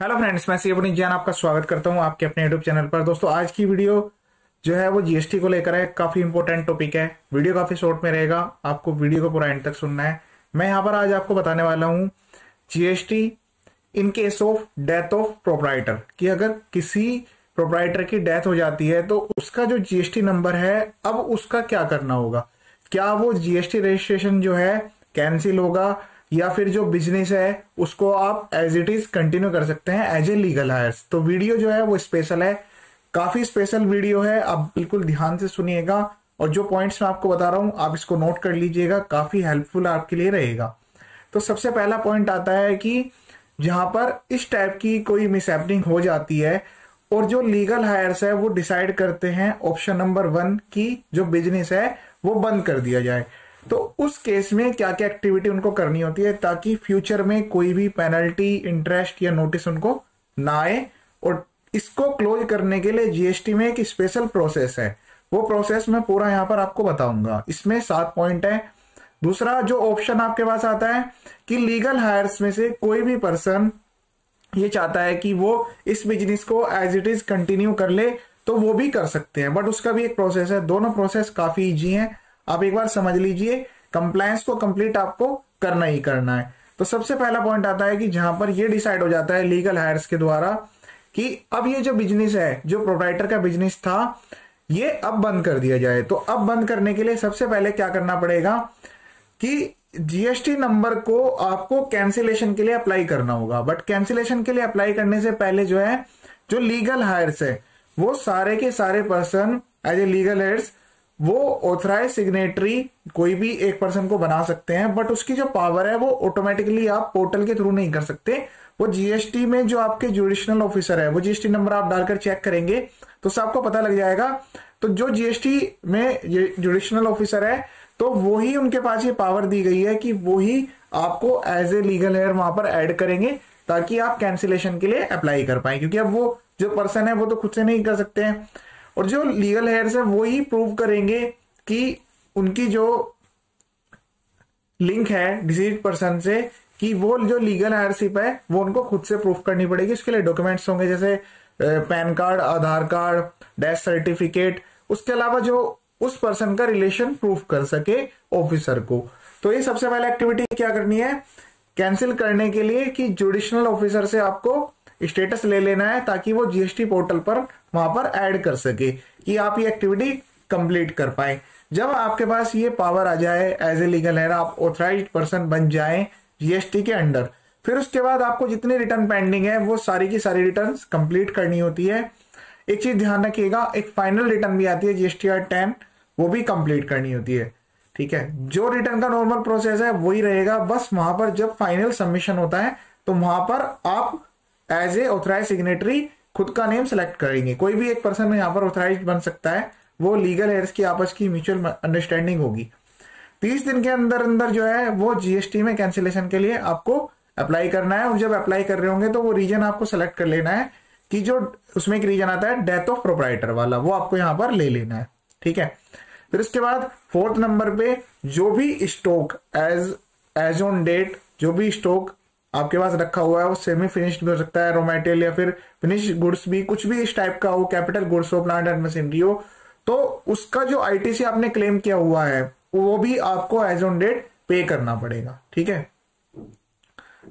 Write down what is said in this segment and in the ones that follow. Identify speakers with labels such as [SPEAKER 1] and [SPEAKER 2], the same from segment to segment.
[SPEAKER 1] Hello friends, मैं सी अपनी जान आपका स्वागत करता हूँ आपके अपने यूट्यूब चैनल पर। दोस्तों, आज की वीडियो जो है वो जीएसटी को लेकर है, काफ़ी इंपॉर्टेंट टॉपिक है। वीडियो काफ़ी शॉर्ट में रहेगा, आपको वीडियो को पूरा एंड तक सुनना है। मैं यहाँ पर आज आपको बताने वाला हूँ GST in case of death of proprietor कि अगर किसी प्रोपराइटर की डेथ हो जाती है तो उसका जो जीएसटी नंबर है, अब उसका क्या करना होगा? क्या वो जीएसटी रजिस्ट्रेशन जो है कैंसिल होगा? या फिर जो बिज़नेस है, उसको आप एज इट इज़ कंटिन्यू कर सकते हैं एज ए लीगल हायर्स तो वीडियो जो है, वो स्पेशल है। काफ़ी स्पेशल वीडियो है। आप बिल्कुल ध्यान से सुनिएगा। और जो पॉइंट्स मैं आपको बता रहा हूँ, आप इसको नोट कर लीजिएगा। काफ़ी हेल्पफुल आपके लिए रहेगा। तो सबसे पहला पॉइंट आता है कि जहाँ पर इस टाइप की कोई मिसहैपनिंग हो जाती है और जो लीगल हायर्स है, वो डिसाइड करते हैं ऑप्शन नंबर वन की जो बिज़नेस है, वो बंद कर दिया जाए। तो उस केस में क्या क्या एक्टिविटी उनको करनी होती है ताकि फ्यूचर में कोई भी पेनल्टी इंटरेस्ट या नोटिस उनको ना आए और इसको क्लोज करने के लिए जीएसटी में एक स्पेशल प्रोसेस है। वो प्रोसेस मैं पूरा यहाँ पर आपको बताऊँगा। इसमें सात पॉइंट है। दूसरा जो ऑप्शन आपके पास आता है कि लीगल हायर्स में से कोई भी पर्सन ये चाहता है कि वो इस बिज़नेस को एज इट इज़ कंटिन्यू कर ले तो वो भी कर सकते हैं। बट उसका भी एक प्रोसेस है। दोनों प्रोसेस काफ़ी इजी हैं। आप एक बार समझ लीजिए कंप्लायंस को कंप्लीट आपको करना ही करना है। तो सबसे पहला पॉइंट आता है कि जहाँ पर ये डिसाइड हो जाता है लीगल हायर्स के द्वारा कि अब ये जो बिज़नेस है, जो प्रोप्राइटर का बिज़नेस था, ये अब बंद कर दिया जाए। तो अब बंद करने के लिए सबसे पहले क्या करना पड़ेगा कि जीएसटी नंबर को आपको कैंसिलेशन के लिए अप्लाई करना होगा। बट कैंसिलेशन के लिए अप्लाई करने से पहले जो है, जो लीगल हायर्स है, वो सारे के सारे person as a legal heirs वो ऑथराइज सिग्नेटरी कोई भी एक पर्सन को बना सकते हैं बट उसकी जो पावर है वो ऑटोमेटिकली आप पोर्टल के थ्रू नहीं कर सकते। वो जीएसटी में जो आपके जुडिशनल ऑफिसर है, वो जीएसटी नंबर आप डालकर चेक करेंगे तो सब आपको पता लग जाएगा। तो जो जीएसटी में जुडिशनल ऑफिसर है तो वो ही उनके पास ये पावर दी गई है कि वो ही आपको एज ए लीगल हेयर वहाँ पर ऐड करेंगे, ताकि आप कैंसिलेशन के लिए अप्लाई कर पाए। क्योंकि अब वो जो पर्सन है, वो तो खुद से नहीं कर सकते हैं। और जो लीगल हेयर्स है, वो ही प्रूव करेंगे कि उनकी जो लिंक है डिसीज पर्सन से, कि वो जो लीगल हेयरशिप है, वो उनको खुद से प्रूफ करनी पड़ेगी। उसके लिए डॉक्यूमेंट्स होंगे, जैसे PAN card Aadhaar card death certificate उसके अलावा जो उस पर्सन का रिलेशन प्रूफ कर सके ऑफिसर को। तो ये सबसे पहले एक्टिविटी क्या करनी है? कैंसिल करने के लिए कि जुडिशनल ऑफिसर से आपको स्टेटस ले लेना है ताकि वो जीएसटी पोर्टल पर वहाँ पर ऐड कर सके कि आप ये एक्टिविटी कंप्लीट कर पाए। जब आपके पास ये पावर आ जाए एज ए लीगल है आप ऑथराइज पर्सन बन जाए जीएसटी के अंडर, फिर उसके बाद आपको जितनी रिटर्न पेंडिंग है, वो सारी की सारी रिटर्न कंप्लीट करनी होती है। एक चीज़ ध्यान रखिएगा, एक फाइनल रिटर्न भी आती है जीएसटी आर टेन वो भी कंप्लीट करनी होती है। ठीक है? जो रिटर्न का नॉर्मल प्रोसेस है, वही रहेगा। बस वहाँ पर जब फाइनल सबमिशन होता है तो वहाँ पर आप एज ए ऑथराइज सिग्नेटरी खुद का नेम सेलेक्ट करेंगे। कोई भी एक पर्सन यहाँ पर ऑथराइज बन सकता है, वो लीगल हेयर्स की, आपस की म्यूचुअल अंडरस्टैंडिंग होगी। तीस दिन के अंदर अंदर जो है, वो जीएसटी में कैंसिलेशन के लिए आपको अप्लाई करना है। और जब अप्लाई कर रहे होंगे तो वो रीजन आपको सेलेक्ट कर लेना है कि जो उसमें एक रीजन आता है डेथ ऑफ़ प्रोपराइटर वाला, वो आपको यहाँ पर ले लेना है। ठीक है? फिर उसके बाद फोर्थ नंबर पे जो भी stock as as on date जो भी स्टॉक आपके पास रखा हुआ है, वो सेमी फिनिश्ड भी हो सकता है रोमेटेल या फिर फिनिश गुड्स भी, कुछ भी इस टाइप का हो कैपिटल गुड्स हो प्लांट एंड मशीनरी हो तो उसका जो आईटीसी आपने क्लेम किया हुआ है, वो भी आपको एज ऑन डेट पे करना पड़ेगा, ठीक है?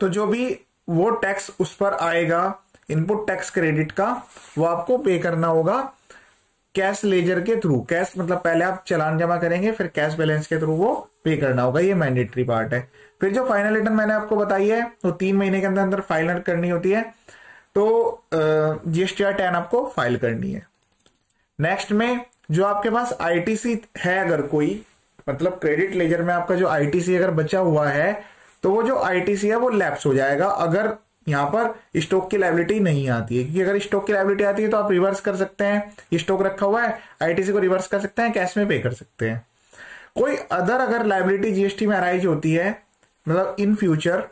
[SPEAKER 1] तो जो भी वो टैक्स उस पर आएगा इनपुट टैक्स क्रेडिट का, वो आपको पे करना होगा कैश लेजर के थ्रू कैश मतलब पहले आप चलान जमा करेंगे, फिर कैश बैलेंस के थ्रू वो पे करना होगा, ये मैंडेटरी पार्ट है। फिर जो फाइनल रिटर्न मैंने आपको बताई है, वो तो तीन महीने के अंदर अंदर फ़ाइल करनी होती है। तो जीएसटी आर टेन आपको फ़ाइल करनी है। नेक्स्ट में जो आपके पास आईटीसी है अगर कोई मतलब क्रेडिट लेजर में आपका जो आईटीसी अगर बचा हुआ है तो वो जो आईटीसी है वो लैप्स हो जाएगा। अगर यहाँ पर स्टॉक की लाइबिलिटी नहीं आती है, क्योंकि अगर स्टॉक की लाइबिलिटी आती है तो आप रिवर्स कर सकते हैं। स्टॉक रखा हुआ है आईटीसी को रिवर्स कर सकते हैं कैश में पे कर सकते हैं। कोई अदर अगर लाइबिलिटी जीएसटी में अराइज होती है मतलब इन फ्यूचर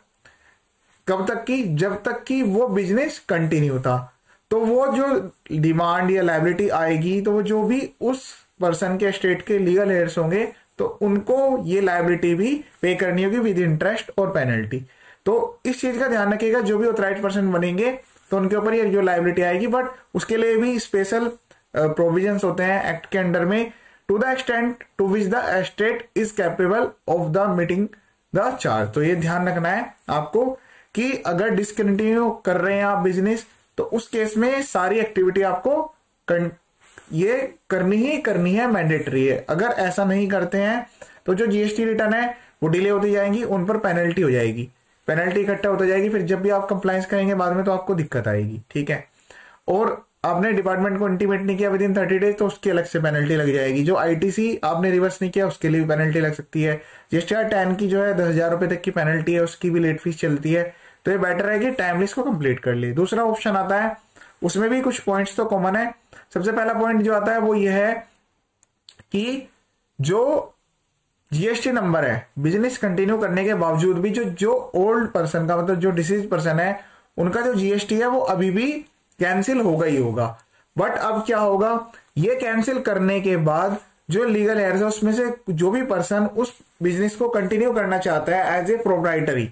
[SPEAKER 1] कब तक की, जब तक कि वो बिज़नेस कंटिन्यू था तो वो जो डिमांड या लाइबिलिटी आएगी तो वो जो भी उस पर्सन के स्टेट के लीगल हेयर्स होंगे तो उनको ये लाइबिलिटी भी पे करनी होगी विद इंटरेस्ट और पेनल्टी तो इस चीज़ का ध्यान रखिएगा, जो भी ऑथराइज पर्सन बनेंगे तो उनके ऊपर ये जो लाइबिलिटी आएगी बट उसके लिए भी स्पेशल प्रोविजंस होते हैं एक्ट के अंडर में to the extent to which the estate is capable of the meeting the charge तो ये ध्यान रखना है आपको कि अगर डिसकंटिन्यू कर रहे हैं आप बिज़नेस तो उस केस में सारी एक्टिविटी आपको कर, ये करनी ही करनी है मैंडेटरी है। अगर ऐसा नहीं करते हैं तो जो जीएसटी रिटर्न है वो डिले होती जाएँगी उन पर पेनल्टी हो जाएगी। पेनल्टी इकट्ठा होता जाएगी फिर जब भी आप कंप्लाइंस करेंगे बाद में तो आपको दिक्कत आएगी ठीक है? और आपने डिपार्टमेंट को इंटीमेट नहीं किया विद इन थर्टी डेज़ तो उसकी अलग से पेनल्टी लग जाएगी। जो आईटीसी आपने रिवर्स नहीं किया, उसके लिए भी पेनल्टी लग सकती है। जीएसटीआर टेन की जो है, दस हज़ार रुपए तक की पेनल्टी है, उसकी भी लेट फ़ीस चलती है। तो ये बेटर है कि टाइमली इसको कंप्लीट कर ले। दूसरा ऑप्शन आता है, उसमें भी कुछ पॉइंट्स तो कॉमन है। सबसे पहला पॉइंट जो आता है, वो ये है कि जो जीएसटी नंबर है बिज़नेस कंटिन्यू करने के बावजूद भी जो जो ओल्ड पर्सन का मतलब जो डिसीज पर्सन है, उनका जो जीएसटी है, वो अभी भी कैंसिल होगा ही होगा। बट अब क्या होगा? ये कैंसिल करने के बाद जो लीगल एयर्स है, उसमें से जो भी पर्सन उस बिज़नेस को कंटिन्यू करना चाहता है एज ए प्रोप्राइटरी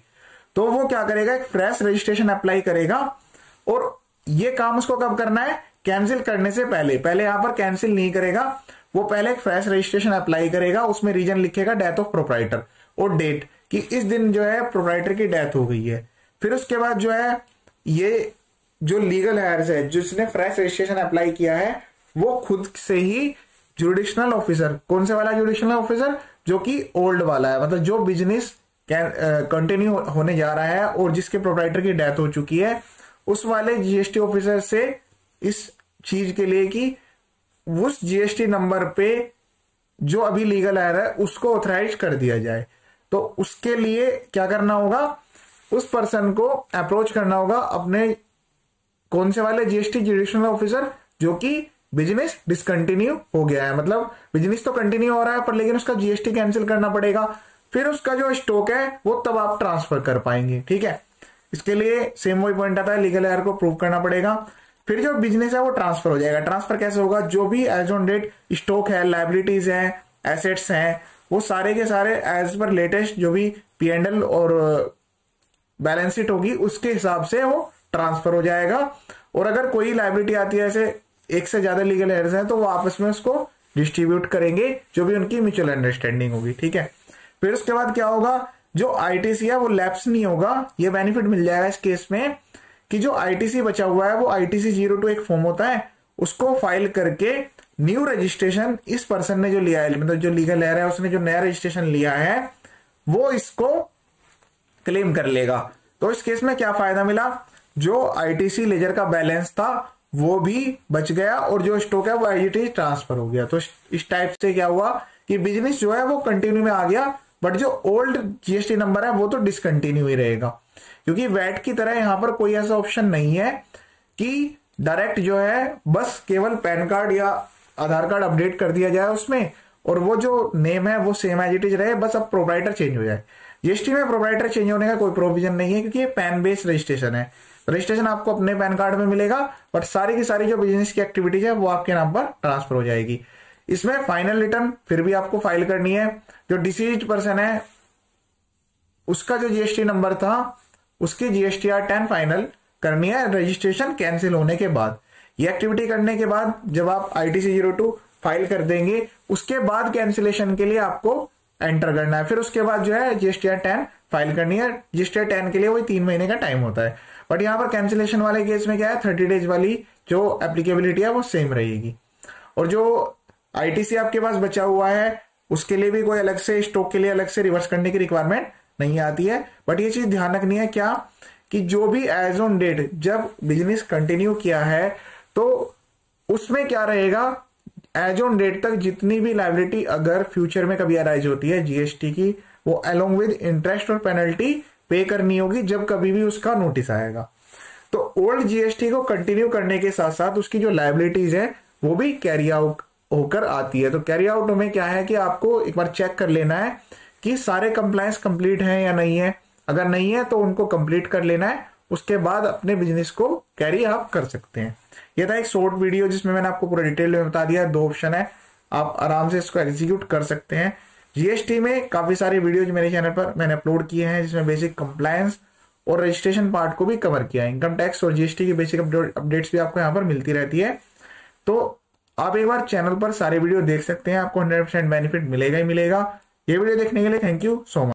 [SPEAKER 1] तो वो क्या करेगा? एक फ्रेश रजिस्ट्रेशन अप्लाई करेगा। और ये काम उसको कब करना है? कैंसिल करने से पहले। पहले यहाँ पर कैंसिल नहीं करेगा। वो पहले एक फ्रेश रजिस्ट्रेशन अप्लाई करेगा। उसमें रीजन लिखेगा डेथ ऑफ़ प्रोप्राइटर और डेट कि इस दिन जो है प्रोप्राइटर की डेथ हो गई है। फिर उसके बाद जो है ये जो लीगल हायर्स है, जिसने फ्रेश रजिस्ट्रेशन अप्लाई किया है, वो खुद से ही जुडिशनल ऑफिसर कौन से वाला जुडिशनल ऑफिसर जो कि ओल्ड वाला है मतलब जो बिज़नेस कंटिन्यू होने जा रहा है और जिसके प्रोप्राइटर की डेथ हो चुकी है, उस वाले जीएसटी ऑफिसर से इस चीज़ के लिए कि उस जीएसटी नंबर पे जो अभी लीगल आ रहा है, उसको ऑथराइज कर दिया जाए। तो उसके लिए क्या करना होगा? उस पर्सन को अप्रोच करना होगा, अपने कौन से वाले जीएसटी जुडिशनल ऑफिसर जो कि बिज़नेस डिसकंटिन्यू हो गया है? मतलब बिज़नेस तो कंटिन्यू हो रहा है, पर लेकिन उसका जीएसटी कैंसिल करना पड़ेगा। फिर उसका जो स्टॉक है, वो तब आप ट्रांसफ़र कर पाएँगे, ठीक है? इसके लिए सेम वही पॉइंट आता है लीगल एयर को प्रूव करना पड़ेगा। फिर जो बिज़नेस है, वो ट्रांसफ़र हो जाएगा। ट्रांसफ़र कैसे होगा? जो भी एज ऑन डेट स्टॉक है लाइबिलिटीज है एसेट्स हैं, वो सारे के सारे एज पर लेटेस्ट जो भी पी एंडल और बैलेंस शीट होगी, उसके हिसाब से वो ट्रांसफ़र हो जाएगा। और अगर कोई लाइबिलिटी आती है, ऐसे एक से ज़्यादा लीगल एयर्स हैं तो वो आपस में उसको डिस्ट्रीब्यूट करेंगे, जो भी उनकी म्यूचुअल अंडरस्टैंडिंग होगी, ठीक है? फिर उसके बाद क्या होगा? जो आईटीसी है, वो लैप्स नहीं होगा। ये बेनिफिट मिल जाएगा इस केस में कि जो आईटीसी बचा हुआ है, वो आईटीसी ज़ीरो टू एक फॉर्म होता है, उसको फ़ाइल करके न्यू रजिस्ट्रेशन इस पर्सन ने जो लिया है मतलब जो लीगल ले है, उसने जो नया रजिस्ट्रेशन लिया है, वो इसको क्लेम कर लेगा। तो इस केस में क्या फ़ायदा मिला? जो आईटीसी लेजर का बैलेंस था, वो भी बच गया और जो स्टॉक है, वो आईटी ट्रांसफ़र हो गया। तो इस टाइप से क्या हुआ कि बिज़नेस जो है, वो कंटिन्यू में आ गया बट जो ओल्ड जीएसटी नंबर है, वो तो डिसकंटिन्यू ही रहेगा। क्योंकि वैट की तरह यहाँ पर कोई ऐसा ऑप्शन नहीं है कि डायरेक्ट जो है, बस केवल पैन कार्ड या आधार कार्ड अपडेट कर दिया जाए उसमें, और वो जो नेम है, वो सेम एज इट इज़ रहे, बस अब प्रोवाइडर चेंज हो जाए। जीएसटी में प्रोवाइडर चेंज होने का कोई प्रोविज़न नहीं है, क्योंकि ये पैन बेस्ड रजिस्ट्रेशन है। रजिस्ट्रेशन आपको अपने पैन कार्ड में मिलेगा बट सारी की सारी जो बिज़नेस की एक्टिविटीज़ है, वो आपके नाम पर ट्रांसफ़र हो जाएगी। इसमें फाइनल रिटर्न फिर भी आपको फ़ाइल करनी है। जो डिसीज पर्सन है, उसका जो जीएसटी नंबर था, उसकी जीएसटी आर टेन फाइनल करनी है। रजिस्ट्रेशन कैंसिल होने के बाद। ये एक्टिविटी करने के बाद जब आप I T C zero two file कर देंगे, उसके बाद कैंसिलेशन के लिए आपको एंटर करना है। फिर उसके बाद जो है जीएसटी टेन फ़ाइल करनी है। जीएसटी टेन के लिए वही तीन महीने का टाइम होता है। बट यहाँ पर कैंसिलेशन वाले केस में क्या है? थर्टी डेज़ वाली जो एप्लीकेबिलिटी है, वो सेम रहेगी। और जो आईटीसी आपके पास बचा हुआ है, उसके लिए भी कोई अलग से स्टॉक के लिए अलग से रिवर्स करने की रिक्वायरमेंट नहीं आती है। बट ये चीज़ ध्यान रखनी है क्या? कि जो भी एज ऑन डेट जब बिज़नेस कंटिन्यू किया है तो उसमें क्या रहेगा? एज ऑन डेट तक जितनी भी लाइबिलिटी अगर फ्यूचर में कभी अराइज होती है जीएसटी की, वो अलोंग विद इंटरेस्ट और पेनल्टी पे करनी होगी जब कभी भी उसका नोटिस आएगा। तो ओल्ड जीएसटी को कंटिन्यू करने के साथ साथ उसकी जो लाइबिलिटीज है, वो भी कैरी आउट होकर आती है। तो कैरी आउट में क्या है कि आपको एक बार चेक कर लेना है कि सारे कंप्लायंस कंप्लीट हैं या नहीं है। अगर नहीं है तो उनको कंप्लीट कर लेना है। उसके बाद अपने बिज़नेस को कैरी आप कर सकते हैं। यह था एक शॉर्ट वीडियो जिसमें मैंने आपको पूरा डिटेल में बता दिया। दो ऑप्शन है। आप आराम से इसको एग्जीक्यूट कर सकते हैं। जीएसटी में काफ़ी सारे वीडियोज़ मेरे चैनल पर मैंने अपलोड किए हैं, जिसमें बेसिक कंप्लायंस और रजिस्ट्रेशन पार्ट को भी कवर किया है। इनकम टैक्स और जीएसटी की बेसिक अपडेट्स भी आपको यहाँ पर मिलती रहती है। तो आप एक बार चैनल पर सारे वीडियो देख सकते हैं, आपको हंड्रेड परसेंट बेनिफिट मिलेगा ही मिलेगा। ये वीडियो देखने के लिए थैंक यू सो मच